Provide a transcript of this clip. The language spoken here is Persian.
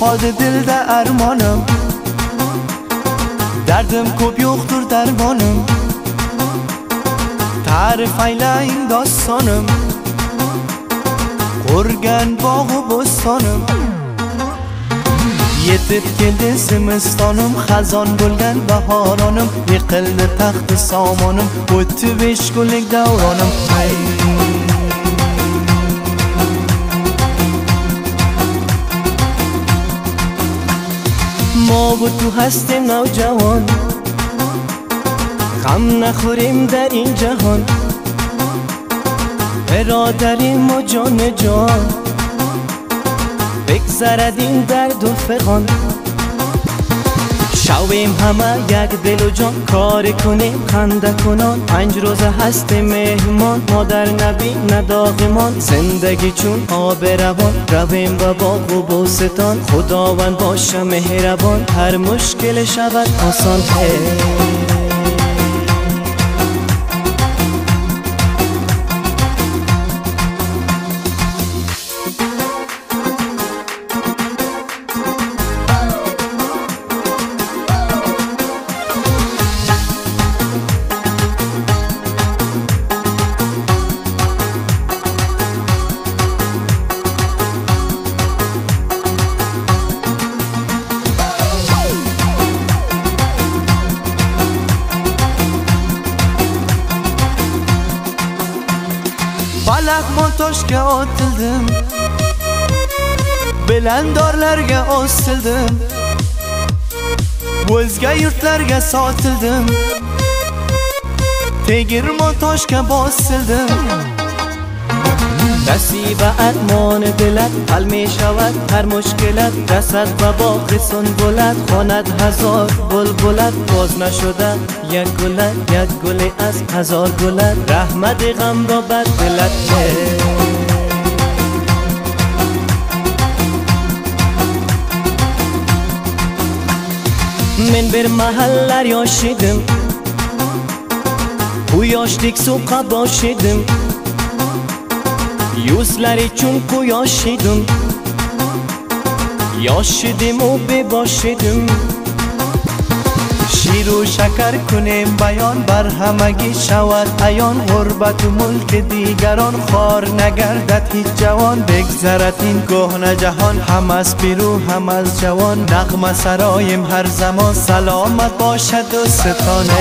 qoldi dilda armonim. Dardim ko'p yo'qdir darmonim. Ta'rifaylang dostonim qo'rgan bog'i bo'stonim yetib keldi zimistonim xazon bo'lgan bahoronim yiqildi taxti somonim o'tdi besh kunlik davronim. ما و تو هستیم نوجوان غم نخوریم در این جهان. برادریم و جان جان. بگذرد این درد و فقان شویم همه یک دل و جان. کار کنیم خنده کنان. پنج روز هست مهمان. مادر نبی نداغمان زندگی چون آب روان. رویم با باغ و بوستان. خداوند باشه مهربان. هر مشکل شود آسان. Balaq montoshga otildim. Bilandorlarga osildim. O'zga yurtlarga sotildim. Tegirmon toshga bosildim. نصیب ارمان دلت حل می شود هر مشکلت رسد و باقی بلد خواند هزار بلبلت. باز نشده یک گلت یک گل از هزار گلت رحمت غم را بر دلت Men bir mahallar yosh edim Bu yoshlik edim yuzlari chun quyosh edim yosh edim u bebosh edim shiru shakar kunem bayon bar hamagi shavad ayon g'urbat mulk digaron xor nagardad hech javon begzarat in ko'hna jahon ham az piru ham az javon nag'ma saroyim har zamon salomat bosha do'stona